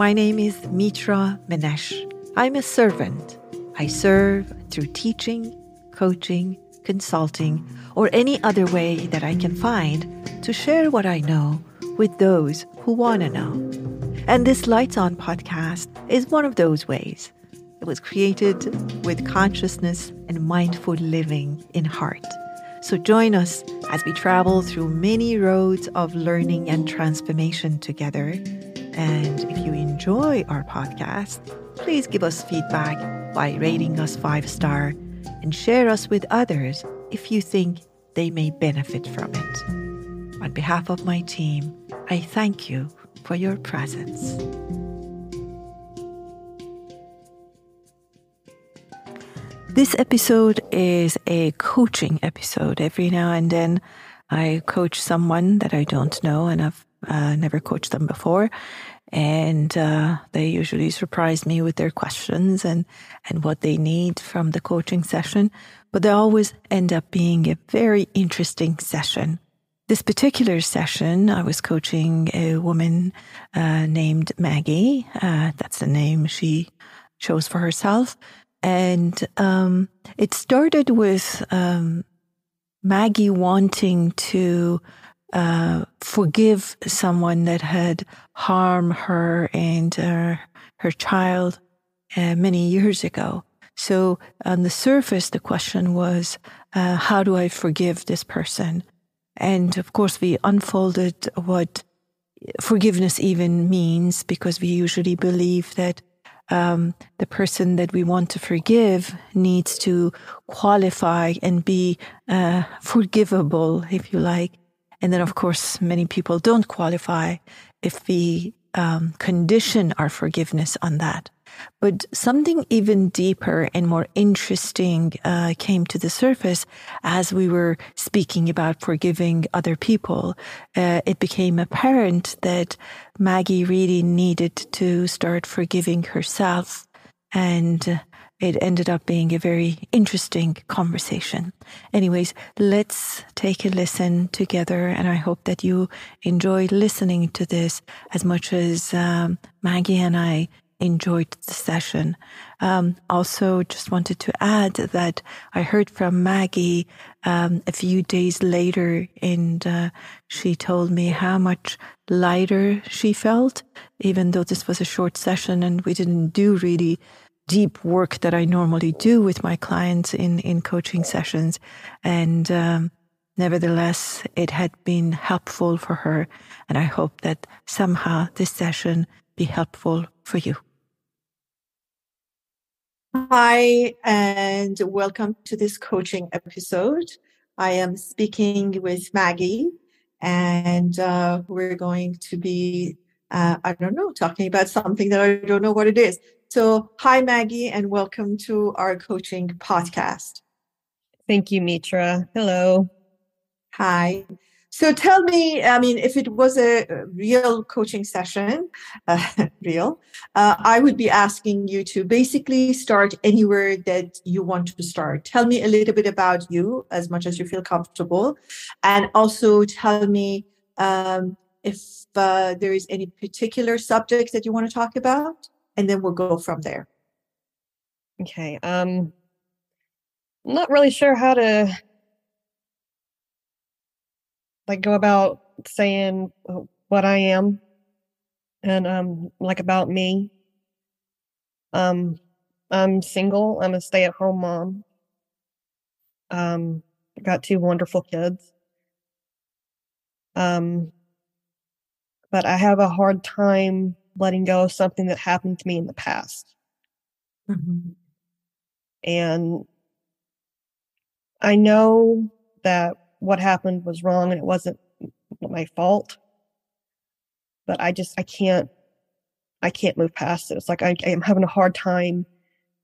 My name is Mitra Manesh. I'm a servant. I serve through teaching, coaching, consulting, or any other way that I can find to share what I know with those who want to know. And this Lights On podcast is one of those ways. It was created with consciousness and mindful living in heart. So join us as we travel through many roads of learning and transformation together. And if you enjoy our podcast, please give us feedback by rating us five star and share us with others if you think they may benefit from it. On behalf of my team, I thank you for your presence. This episode is a coaching episode. Every now and then, I coach someone that I don't know and I've uh, never coached them before. And uh, they usually surprise me with their questions and, and what they need from the coaching session. But they always end up being a very interesting session. This particular session, I was coaching a woman uh, named Maggie. Uh, that's the name she chose for herself. And um, it started with um, Maggie wanting to uh, forgive someone that had harmed her and uh, her child uh, many years ago. So, on the surface, the question was, uh, how do I forgive this person? And of course, we unfolded what forgiveness even means because we usually believe that um, the person that we want to forgive needs to qualify and be uh, forgivable, if you like. And then, of course, many people don't qualify if we um, condition our forgiveness on that. But something even deeper and more interesting uh, came to the surface as we were speaking about forgiving other people. Uh, it became apparent that Maggie really needed to start forgiving herself. And it ended up being a very interesting conversation. Anyways, let's take a listen together. And I hope that you enjoyed listening to this as much as um, Maggie and I enjoyed the session. Um, also, just wanted to add that I heard from Maggie um, a few days later, and uh, she told me how much lighter she felt, even though this was a short session and we didn't do really deep work that I normally do with my clients in in coaching sessions, and um, nevertheless, it had been helpful for her, and I hope that somehow this session be helpful for you. Hi, and welcome to this coaching episode. I am speaking with Maggie, and uh, we're going to be, uh, I don't know, talking about something that I don't know what it is. So, hi, Maggie, and welcome to our coaching podcast. Thank you, Mitra. Hello. Hi. So tell me, I mean, if it was a real coaching session, uh, real, uh, I would be asking you to basically start anywhere that you want to start. Tell me a little bit about you as much as you feel comfortable. And also tell me um, if uh, there is any particular subject that you want to talk about, and then we'll go from there. Okay. Um, I'm not really sure how to like go about saying what I am and um like about me. Um I'm single. I'm a stay-at-home mom. Um got two wonderful kids. Um but I have a hard time letting go of something that happened to me in the past. Mm-hmm. And I know that what happened was wrong and it wasn't my fault. But I just, I can't, I can't move past it. It's like I, I am having a hard time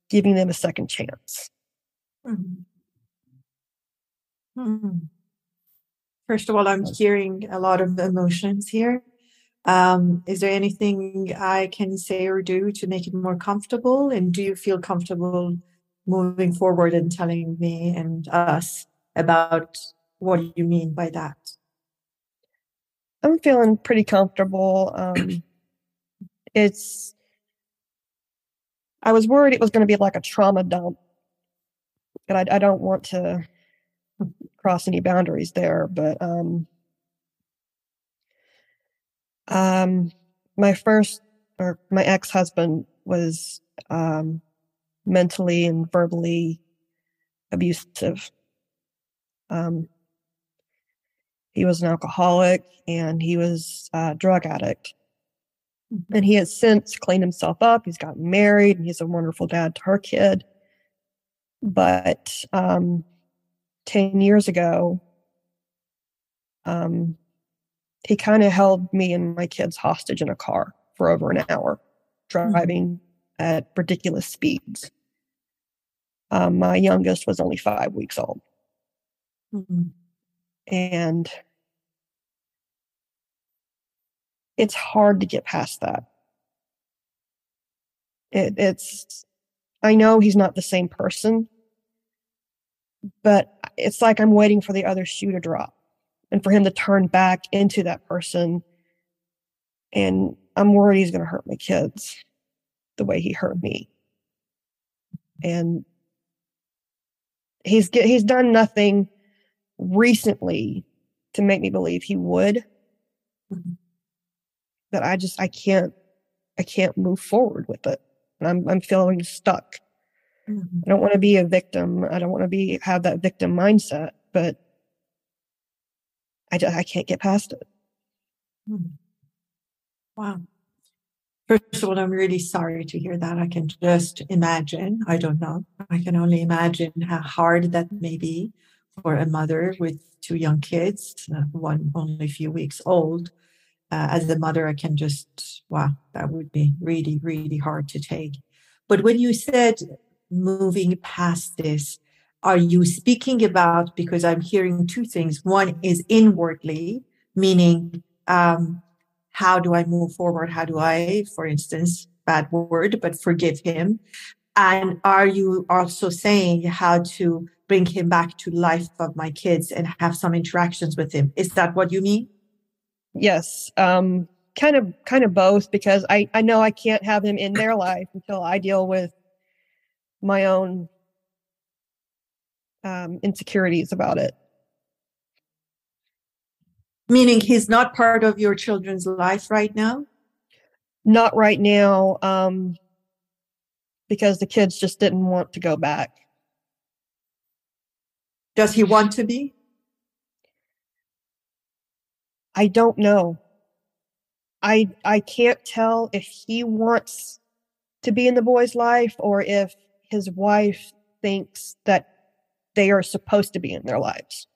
giving them a second chance. Mm-hmm. Mm-hmm. First of all, I'm hearing a lot of emotions here. Um, is there anything I can say or do to make it more comfortable? And do you feel comfortable moving forward and telling me and us about what you mean by that? I'm feeling pretty comfortable. Um, it's, I was worried it was going to be like a trauma dump. And I, I don't want to cross any boundaries there, but, um, um, my first or my ex-husband was, um, mentally and verbally abusive. Um, he was an alcoholic and he was a drug addict. And he has since cleaned himself up. He's gotten married and he's a wonderful dad to her kid. But um, 10 years ago, um, he kind of held me and my kids hostage in a car for over an hour, driving mm-hmm. at ridiculous speeds. Um, my youngest was only five weeks old. Mm-hmm. And it's hard to get past that. It, it's, I know he's not the same person, but it's like I'm waiting for the other shoe to drop and for him to turn back into that person. And I'm worried he's going to hurt my kids the way he hurt me. And he's he's done nothing recently to make me believe he would. Mm-hmm. But I just I can't I can't move forward with it. And I'm I'm feeling stuck. Mm-hmm. I don't want to be a victim. I don't want to be have that victim mindset, but I I can't get past it. Mm-hmm. Wow. First of all, I'm really sorry to hear that. I can just imagine. I don't know. I can only imagine how hard that may be for a mother with two young kids, uh, one only a few weeks old. Uh, as a mother, I can just, wow, that would be really, really hard to take. But when you said moving past this, are you speaking about, because I'm hearing two things. One is inwardly, meaning, um, how do I move forward? How do I, for instance, bad word, but forgive him? And are you also saying how to bring him back to life of my kids and have some interactions with him? Is that what you mean? Yes. Um, kind of, kind of both, because I, I know I can't have him in their life until I deal with my own um, insecurities about it. Meaning he's not part of your children's life right now? Not right now, um, because the kids just didn't want to go back. Does he want to be? I don't know. I I can't tell if he wants to be in the boy's life or if his wife thinks that they are supposed to be in their lives.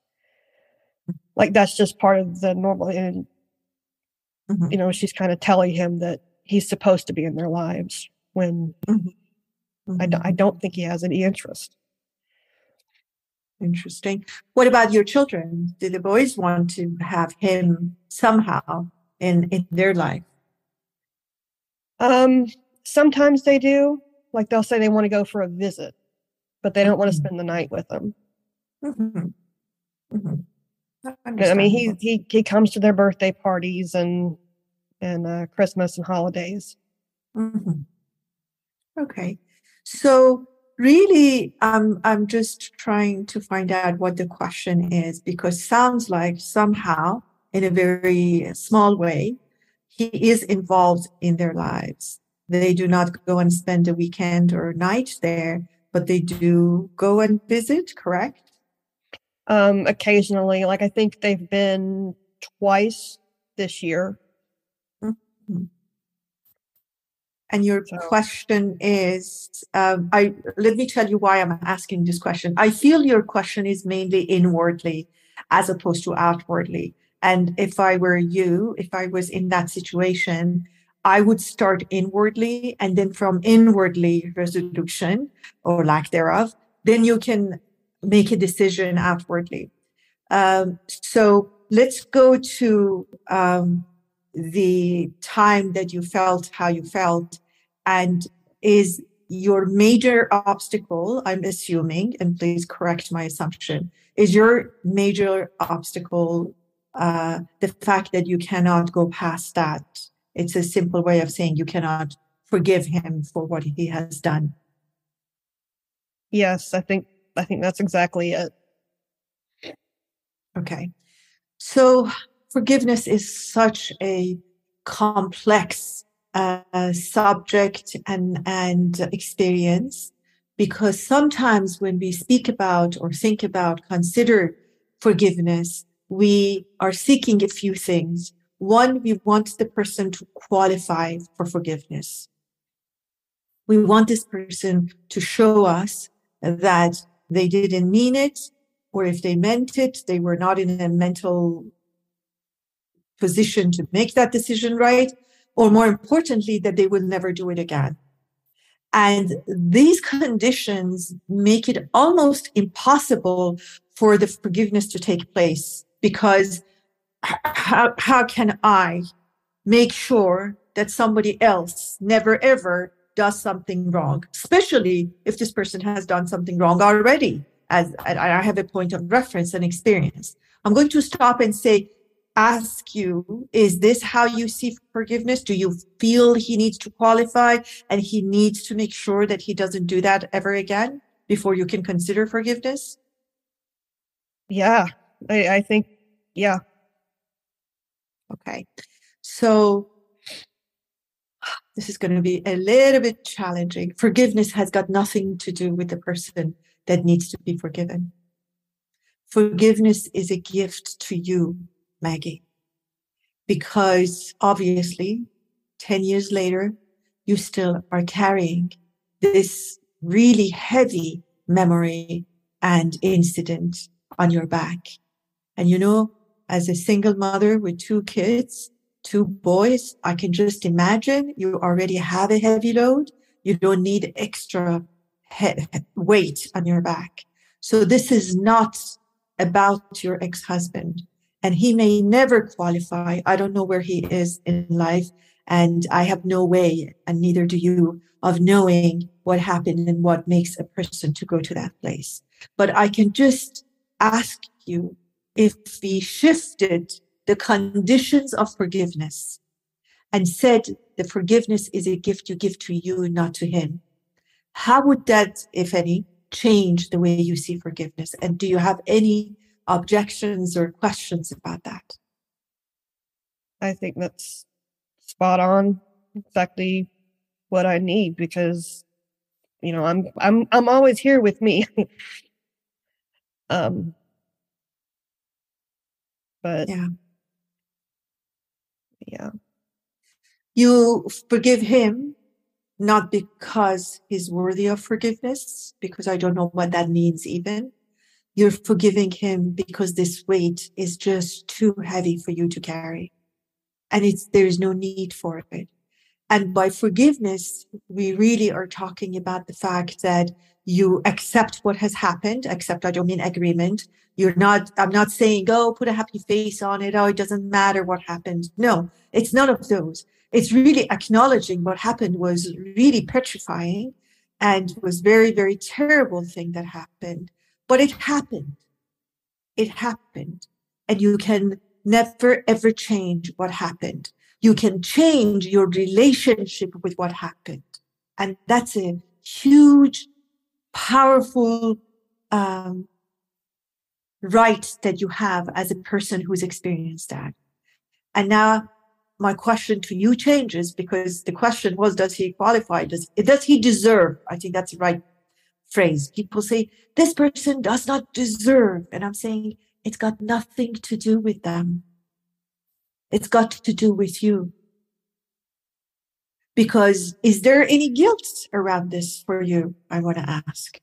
Like that's just part of the normal and mm-hmm. you know she's kind of telling him that he's supposed to be in their lives when mm-hmm. I, I don't think he has any interest. Interesting. What about your children? Do the boys want to have him somehow in in their life? Um sometimes they do. Like they'll say they want to go for a visit but they don't mm-hmm. want to spend the night with them mm-hmm. mm-hmm. I mean, he he he comes to their birthday parties and and uh, Christmas and holidays. Mm-hmm. Okay, so really, I'm I'm just trying to find out what the question is because sounds like somehow, in a very small way, he is involved in their lives. They do not go and spend a weekend or a night there, but they do go and visit. Correct? Um, occasionally. Like I think they've been twice this year. Mm-hmm. And your so. question is, um, I let me tell you why I'm asking this question. I feel your question is mainly inwardly as opposed to outwardly. And if I were you, if I was in that situation, I would start inwardly and then from inwardly resolution or lack thereof, then you can make a decision outwardly. Um, so let's go to um, the time that you felt how you felt and is your major obstacle i'm assuming and please correct my assumption is your major obstacle uh, the fact that you cannot go past that It's a simple way of saying you cannot forgive him for what he has done. Yes, I think I think that's exactly it. Okay. So forgiveness is such a complex uh, subject and and experience because sometimes when we speak about or think about consider forgiveness we are seeking a few things one we want the person to qualify for forgiveness we want this person to show us that they didn't mean it or if they meant it they were not in a mental position to make that decision right or more importantly, that they will never do it again. And these conditions make it almost impossible for the forgiveness to take place because how, how can I make sure that somebody else never ever does something wrong, especially if this person has done something wrong already, as I have a point of reference and experience. I'm going to stop and say, ask you, is this how you see forgiveness? Do you feel he needs to qualify and he needs to make sure that he doesn't do that ever again before you can consider forgiveness? Yeah, I, I think, yeah. Okay. So this is going to be a little bit challenging. Forgiveness has got nothing to do with the person that needs to be forgiven. Forgiveness is a gift to you Maggie. Because obviously, 10 years later, you still are carrying this really heavy memory and incident on your back. And you know, as a single mother with two kids, two boys, I can just imagine you already have a heavy load. You don't need extra he- weight on your back. So this is not about your ex-husband and he may never qualify. I don't know where he is in life. And I have no way, and neither do you, of knowing what happened and what makes a person to go to that place. But I can just ask you if we shifted the conditions of forgiveness and said the forgiveness is a gift you give to you, not to him. How would that, if any, change the way you see forgiveness? And do you have any objections or questions about that? I think that's spot on, exactly what I need because you know, I'm I'm I'm always here with me. um but yeah. Yeah. You forgive him not because he's worthy of forgiveness, because I don't know what that means even, you're forgiving him because this weight is just too heavy for you to carry. And it's, there's no need for it. And by forgiveness, we really are talking about the fact that you accept what has happened, Accept, I don't mean agreement. You're not, I'm not saying, go oh, put a happy face on it. Oh, it doesn't matter what happened. No, it's none of those. It's really acknowledging what happened was really petrifying and was very, very terrible thing that happened. But it happened. It happened. And you can never ever change what happened. You can change your relationship with what happened. And that's a huge, powerful um, right that you have as a person who's experienced that. And now my question to you changes because the question was, does he qualify? Does, does he deserve? I think that's the right phrase. People say, this person does not deserve. And I'm saying, it's got nothing to do with them. It's got to do with you. Because is there any guilt around this for you? I want to ask.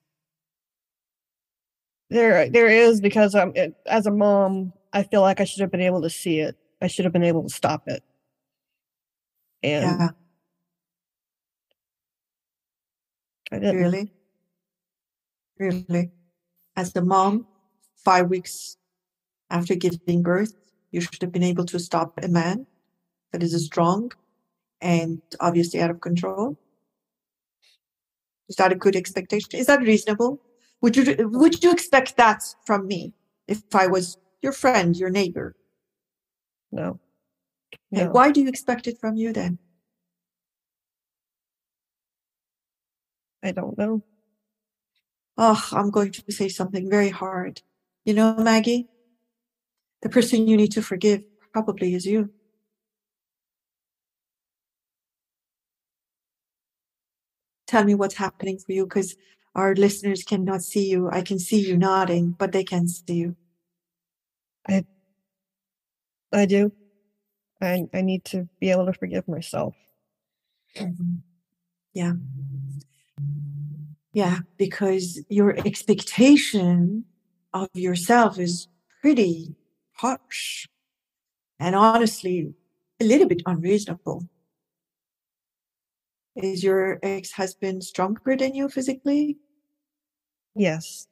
There, there is because I'm, as a mom, I feel like I should have been able to see it. I should have been able to stop it. And yeah. I didn't. Really? Really. As the mom, five weeks after giving birth, you should have been able to stop a man that is strong and obviously out of control. Is that a good expectation? Is that reasonable? Would you would you expect that from me if I was your friend, your neighbor? No. No. why do you expect it from you then? I don't know. Oh, I'm going to say something very hard. You know, Maggie, the person you need to forgive probably is you. Tell me what's happening for you because our listeners cannot see you. I can see you nodding, but they can't see you. I I do. I I need to be able to forgive myself. Mm-hmm. Yeah. Yeah, because your expectation of yourself is pretty harsh and honestly a little bit unreasonable. Is your ex husband stronger than you physically? Yes.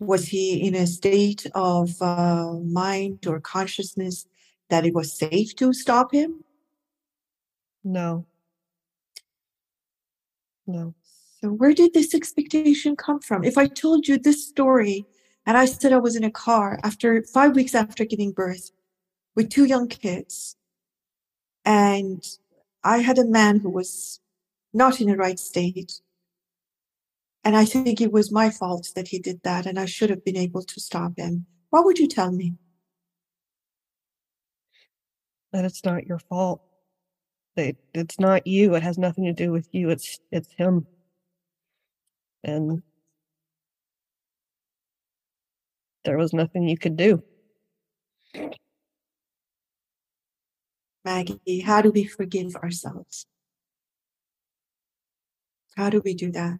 Was he in a state of uh, mind or consciousness that it was safe to stop him? No. No. So, where did this expectation come from? If I told you this story and I said I was in a car after five weeks after giving birth with two young kids, and I had a man who was not in the right state, and I think it was my fault that he did that, and I should have been able to stop him. What would you tell me? That it's not your fault. That it's not you. It has nothing to do with you. It's it's him. And there was nothing you could do. Maggie, how do we forgive ourselves? How do we do that?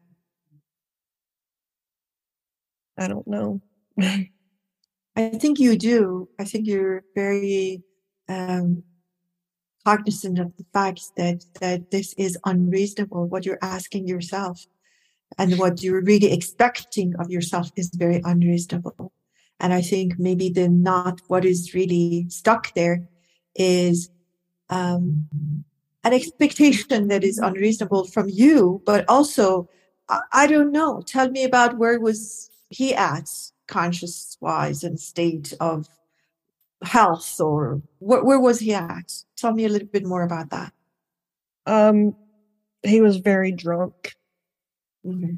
I don't know. I think you do. I think you're very um, cognizant of the fact that that this is unreasonable. What you're asking yourself, and what you're really expecting of yourself, is very unreasonable. And I think maybe the knot what is really stuck there is um, an expectation that is unreasonable from you, but also I, I don't know. Tell me about where was he at conscious wise and state of health or where, where was he at tell me a little bit more about that um he was very drunk mm-hmm.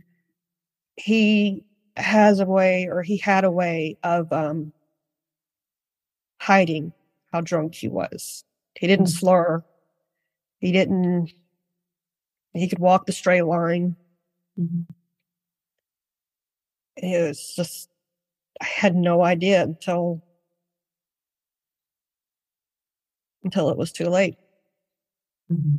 he has a way or he had a way of um hiding how drunk he was he didn't mm-hmm. slur he didn't he could walk the straight line mm-hmm it was just I had no idea until until it was too late. Mm-hmm.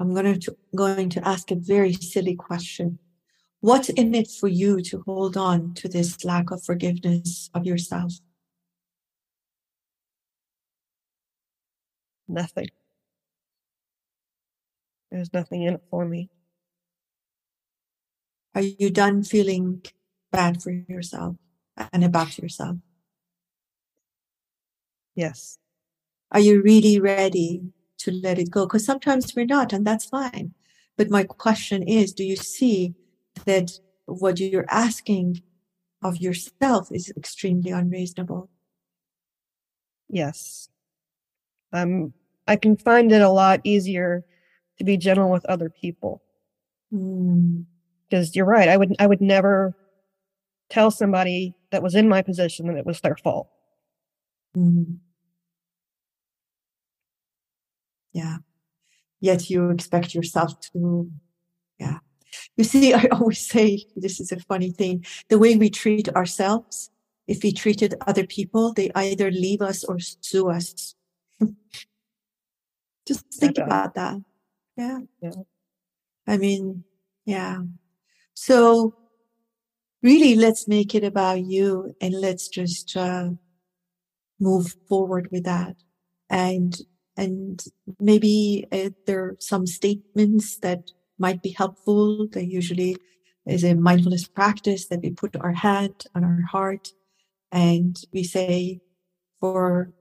I'm going to going to ask a very silly question. What's in it for you to hold on to this lack of forgiveness of yourself? Nothing. There's nothing in it for me. Are you done feeling bad for yourself and about yourself? Yes. Are you really ready to let it go? Because sometimes we're not, and that's fine. But my question is do you see that what you're asking of yourself is extremely unreasonable? Yes. Um, I can find it a lot easier to be gentle with other people. Mm because you're right. I would I would never tell somebody that was in my position that it was their fault. Mm-hmm. Yeah. Yet you expect yourself to, yeah. You see, I always say this is a funny thing. The way we treat ourselves, if we treated other people, they either leave us or sue us. Just think about that. Yeah. yeah. I mean, yeah. So really, let's make it about you and let's just uh, move forward with that. And and maybe uh, there are some statements that might be helpful. They usually is a mindfulness practice that we put our hand on our heart and we say, for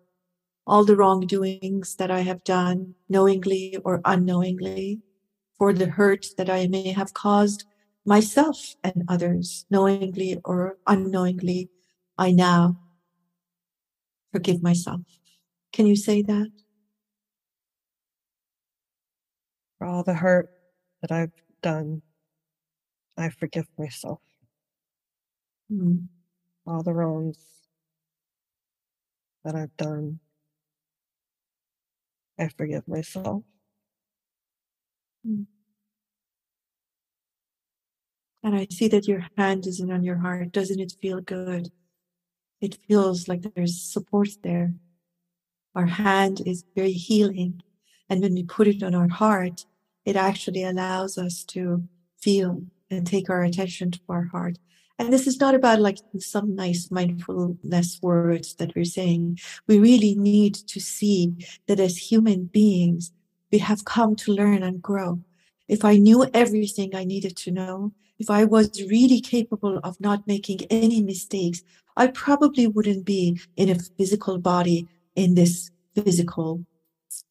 all the wrongdoings that I have done, knowingly or unknowingly, for the hurt that I may have caused myself and others, knowingly or unknowingly, I now forgive myself. Can you say that? For all the hurt that I've done, I forgive myself. Mm. All the wrongs that I've done, I forgive myself. Mm. And I see that your hand isn't on your heart. Doesn't it feel good? It feels like there's support there. Our hand is very healing. And when we put it on our heart, it actually allows us to feel and take our attention to our heart. And this is not about like some nice mindfulness words that we're saying. We really need to see that as human beings, we have come to learn and grow. If I knew everything I needed to know, if I was really capable of not making any mistakes, I probably wouldn't be in a physical body in this physical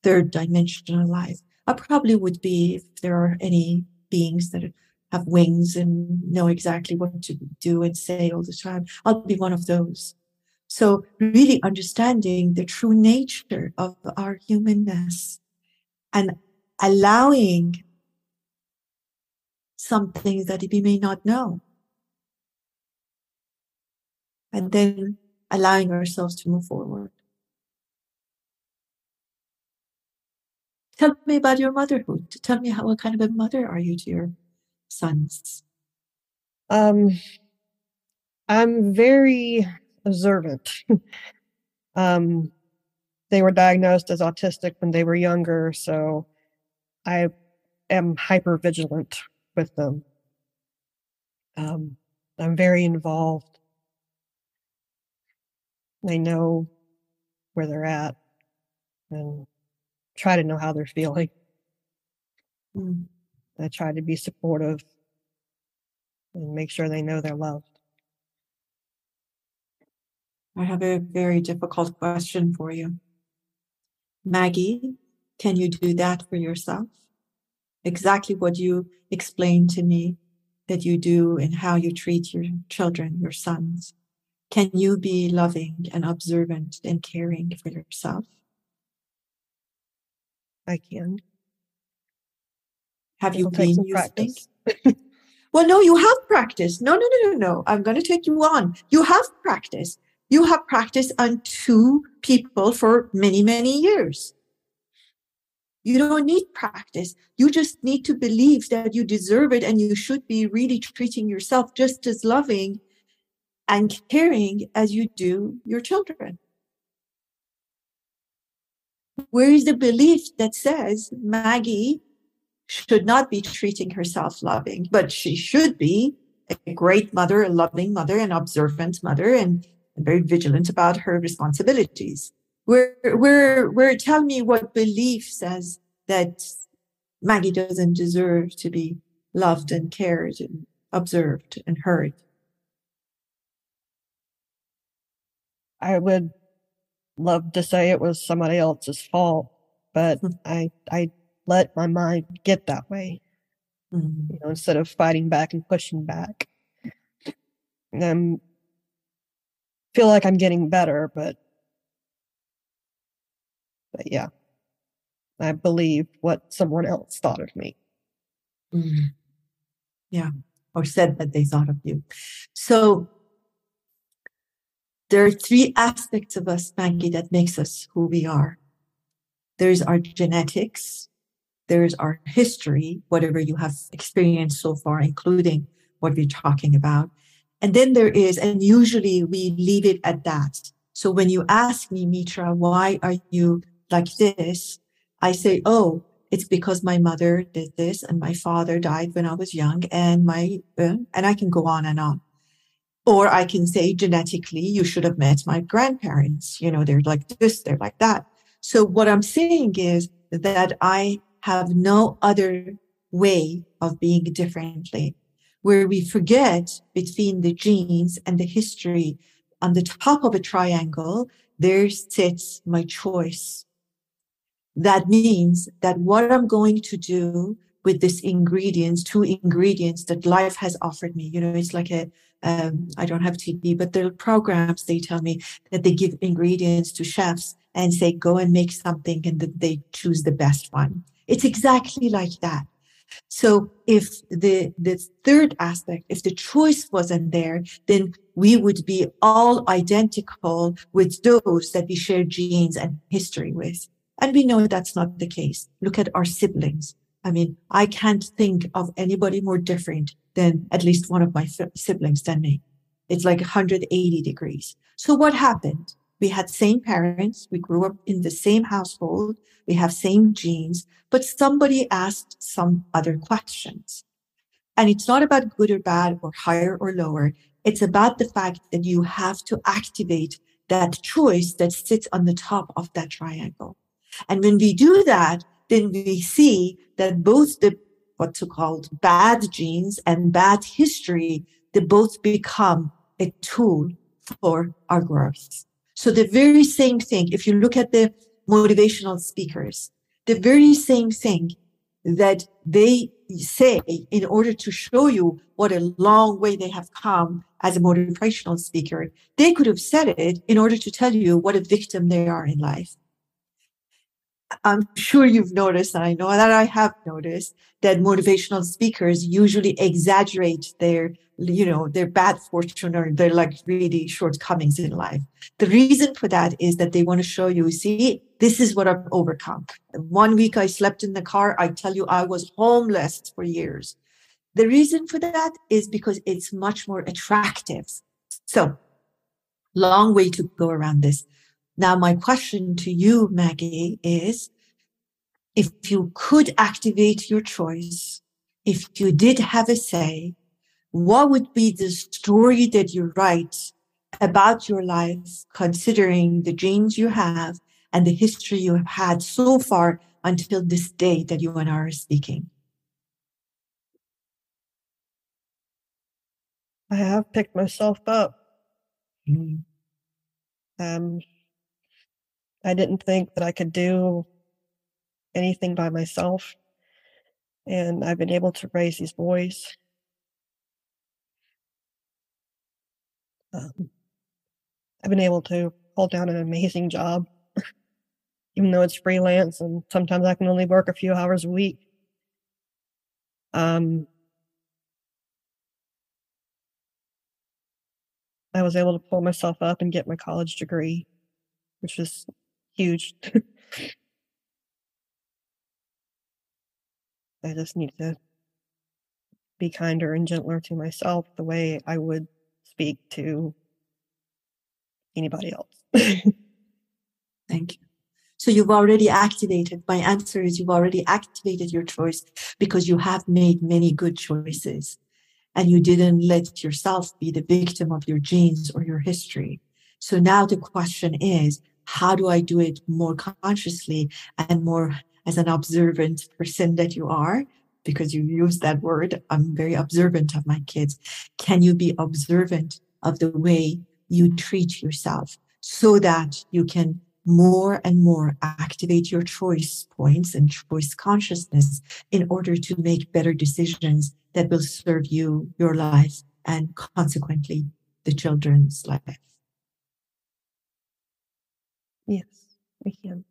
third dimensional life. I probably would be if there are any beings that have wings and know exactly what to do and say all the time. I'll be one of those. So really understanding the true nature of our humanness and allowing some things that we may not know. And then allowing ourselves to move forward. Tell me about your motherhood. Tell me how, what kind of a mother are you to your sons? Um, I'm very observant. um, they were diagnosed as autistic when they were younger, so I am hyper vigilant with them. Um, I'm very involved. I know where they're at and try to know how they're feeling. Mm. I try to be supportive and make sure they know they're loved. I have a very difficult question for you. Maggie, can you do that for yourself? exactly what you explained to me that you do and how you treat your children, your sons. Can you be loving and observant and caring for yourself? I can. Have It'll you been, practice. think? well, no, you have practice. No, no, no, no, no. I'm going to take you on. You have practice. You have practiced on two people for many, many years. You don't need practice. You just need to believe that you deserve it and you should be really treating yourself just as loving and caring as you do your children. Where is the belief that says Maggie should not be treating herself loving, but she should be a great mother, a loving mother, an observant mother, and very vigilant about her responsibilities? Where, where, where tell me what belief says that Maggie doesn't deserve to be loved and cared and observed and heard. I would love to say it was somebody else's fault, but mm-hmm. I I let my mind get that way. Mm-hmm. You know, instead of fighting back and pushing back. And feel like I'm getting better, but but yeah, I believe what someone else thought of me. Mm. Yeah, or said that they thought of you. So there are three aspects of us, Maggie, that makes us who we are. There's our genetics, there's our history, whatever you have experienced so far, including what we're talking about. And then there is, and usually we leave it at that. So when you ask me, Mitra, why are you like this? I say, oh, it's because my mother did this and my father died when I was young and my, uh, and I can go on and on. Or I can say genetically, you should have met my grandparents. You know, they're like this, they're like that. So what I'm saying is that I have no other way of being differently where we forget between the genes and the history on the top of a triangle, there sits my choice that means that what I'm going to do with this ingredients, two ingredients that life has offered me. You know, it's like a, um, I don't have TV, but there are programs they tell me that they give ingredients to chefs and say, go and make something and that they choose the best one. It's exactly like that. So if the, the third aspect, if the choice wasn't there, then we would be all identical with those that we share genes and history with. And we know that's not the case. Look at our siblings. I mean, I can't think of anybody more different than at least one of my f- siblings than me. It's like 180 degrees. So what happened? We had same parents. We grew up in the same household. We have same genes, but somebody asked some other questions. And it's not about good or bad or higher or lower. It's about the fact that you have to activate that choice that sits on the top of that triangle. And when we do that, then we see that both the what's called bad genes and bad history, they both become a tool for our growth. So the very same thing, if you look at the motivational speakers, the very same thing that they say in order to show you what a long way they have come as a motivational speaker, they could have said it in order to tell you what a victim they are in life. I'm sure you've noticed, and I know that I have noticed that motivational speakers usually exaggerate their, you know, their bad fortune or their like really shortcomings in life. The reason for that is that they want to show you, see, this is what I've overcome. One week I slept in the car. I tell you, I was homeless for years. The reason for that is because it's much more attractive. So long way to go around this. Now, my question to you, Maggie, is if you could activate your choice, if you did have a say, what would be the story that you write about your life, considering the genes you have and the history you have had so far until this day that you and I are speaking? I have picked myself up. Mm. Um, I didn't think that I could do anything by myself. And I've been able to raise these boys. Um, I've been able to hold down an amazing job, even though it's freelance and sometimes I can only work a few hours a week. Um, I was able to pull myself up and get my college degree, which was huge. I just need to be kinder and gentler to myself the way I would speak to anybody else. Thank you. So you've already activated. My answer is you've already activated your choice because you have made many good choices and you didn't let yourself be the victim of your genes or your history. So now the question is, how do I do it more consciously and more as an observant person that you are? Because you use that word. I'm very observant of my kids. Can you be observant of the way you treat yourself so that you can more and more activate your choice points and choice consciousness in order to make better decisions that will serve you, your life, and consequently the children's life. Yes, we can.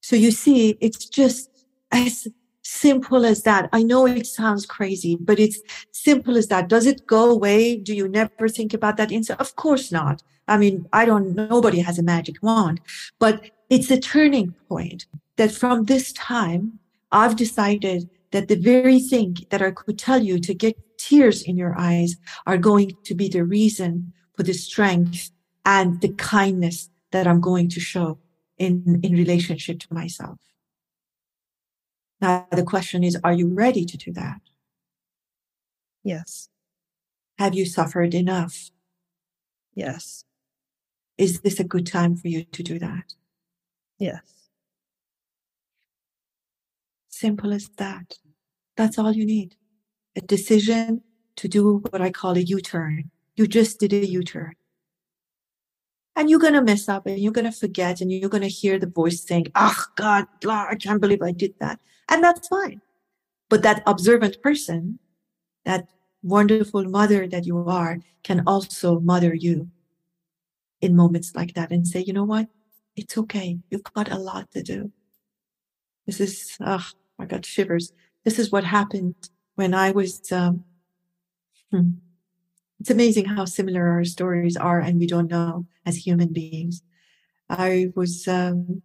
So you see, it's just as simple as that. I know it sounds crazy, but it's simple as that. Does it go away? Do you never think about that inside? Of course not. I mean, I don't, nobody has a magic wand, but it's a turning point that from this time, I've decided that the very thing that I could tell you to get tears in your eyes are going to be the reason for the strength and the kindness that I'm going to show in, in relationship to myself. Now, the question is, are you ready to do that? Yes. Have you suffered enough? Yes. Is this a good time for you to do that? Yes. Simple as that. That's all you need. A decision to do what I call a U turn. You just did a U turn and you're going to mess up and you're going to forget and you're going to hear the voice saying, Oh God, I can't believe I did that. And that's fine. But that observant person, that wonderful mother that you are, can also mother you in moments like that and say, you know what? It's okay. You've got a lot to do. This is, oh, I got shivers. This is what happened when I was, um, hmm. It's amazing how similar our stories are and we don't know as human beings. I was, um,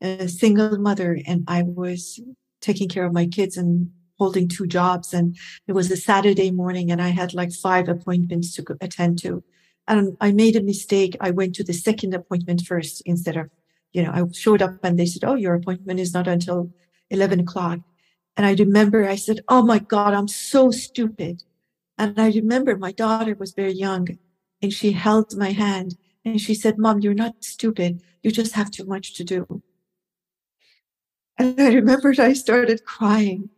a single mother and I was taking care of my kids and holding two jobs. And it was a Saturday morning and I had like five appointments to attend to. And I made a mistake. I went to the second appointment first instead of, you know, I showed up and they said, Oh, your appointment is not until 11 o'clock. And I remember I said, Oh my God, I'm so stupid. And I remember my daughter was very young and she held my hand and she said, Mom, you're not stupid. You just have too much to do. And I remembered I started crying.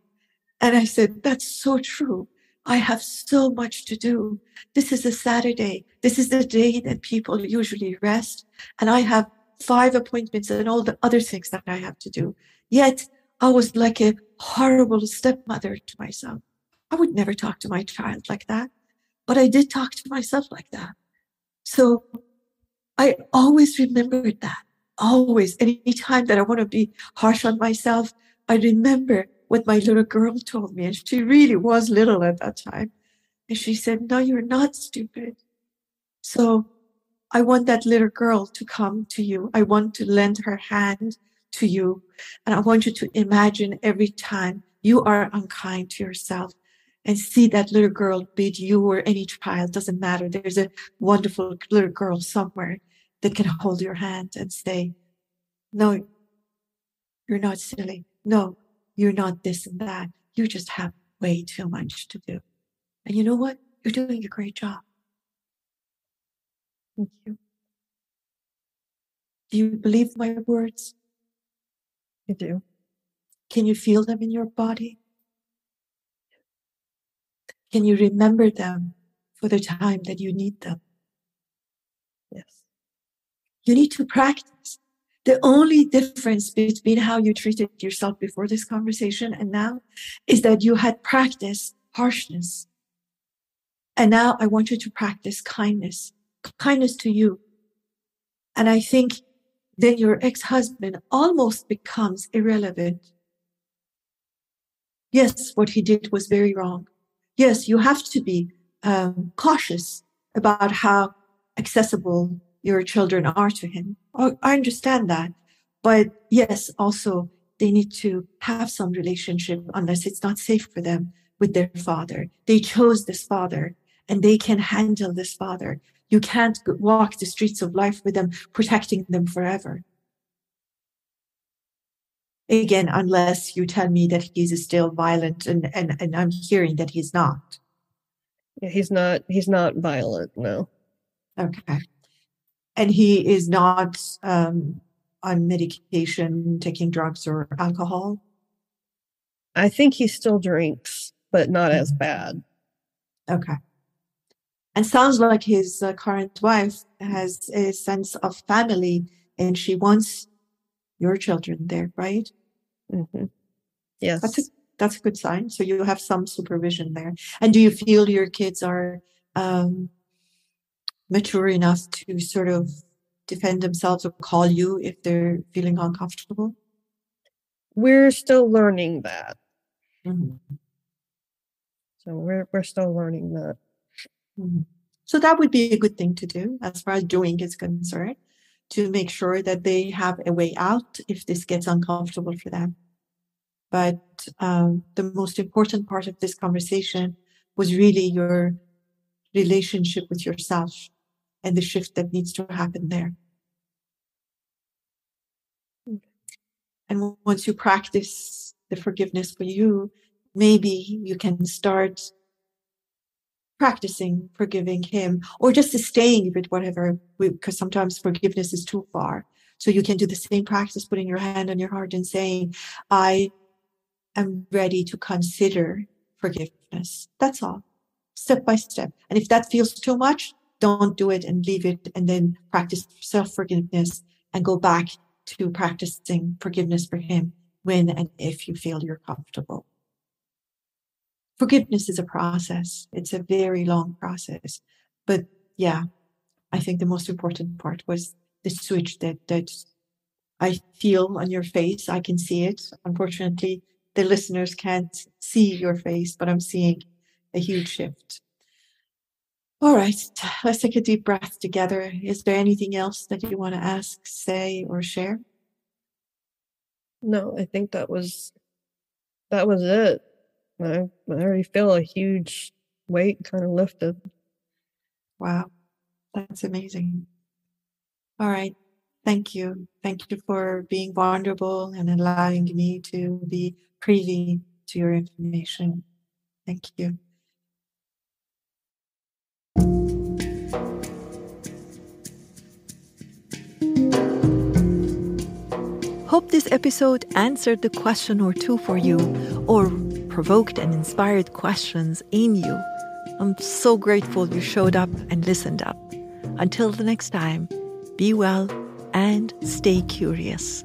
And I said, That's so true. I have so much to do. This is a Saturday. This is the day that people usually rest. And I have five appointments and all the other things that I have to do. Yet I was like a horrible stepmother to myself. I would never talk to my child like that, but I did talk to myself like that. So I always remembered that always, anytime that I want to be harsh on myself, I remember what my little girl told me. And she really was little at that time. And she said, No, you're not stupid. So I want that little girl to come to you. I want to lend her hand to you. And I want you to imagine every time you are unkind to yourself and see that little girl, be it you or any child, doesn't matter. There's a wonderful little girl somewhere that can hold your hand and say, no, you're not silly. No, you're not this and that. You just have way too much to do. And you know what? You're doing a great job. Thank you. Do you believe my words? I do. Can you feel them in your body? Can you remember them for the time that you need them? Yes. You need to practice. The only difference between how you treated yourself before this conversation and now is that you had practiced harshness. And now I want you to practice kindness, kindness to you. And I think then your ex-husband almost becomes irrelevant. Yes, what he did was very wrong. Yes, you have to be um, cautious about how accessible your children are to him. Oh, I understand that. But yes, also they need to have some relationship unless it's not safe for them with their father. They chose this father and they can handle this father. You can't walk the streets of life with them, protecting them forever. Again, unless you tell me that he's still violent and, and, and I'm hearing that he's not. Yeah, he's not, he's not violent. No. Okay and he is not um, on medication, taking drugs or alcohol? I think he still drinks, but not as mm-hmm. bad. Okay. And sounds like his uh, current wife has a sense of family and she wants your children there, right? Mm-hmm. Yes. That's a, that's a good sign. So you have some supervision there. And do you feel your kids are um, mature enough to sort of defend themselves or call you if they're feeling uncomfortable? We're still learning that. Mm-hmm. So we're we're still learning that. Mm-hmm. So that would be a good thing to do as far as doing is concerned, to make sure that they have a way out if this gets uncomfortable for them. But um, the most important part of this conversation was really your relationship with yourself and the shift that needs to happen there. And once you practice the forgiveness for you, maybe you can start practicing forgiving him or just staying with whatever, because sometimes forgiveness is too far. So you can do the same practice, putting your hand on your heart and saying, I am ready to consider forgiveness. That's all, step by step. And if that feels too much, don't do it and leave it and then practice self forgiveness and go back to practicing forgiveness for him when and if you feel you're comfortable. Forgiveness is a process. It's a very long process. But yeah, I think the most important part was the switch that, that I feel on your face. I can see it. Unfortunately, the listeners can't see your face, but I'm seeing a huge shift. All right, let's take a deep breath together. Is there anything else that you want to ask, say, or share? No, I think that was that was it. I, I already feel a huge weight kind of lifted. Wow, that's amazing. All right, thank you. Thank you for being vulnerable and allowing me to be privy to your information. Thank you. Hope this episode answered the question or two for you or provoked and inspired questions in you. I'm so grateful you showed up and listened up. Until the next time, be well and stay curious.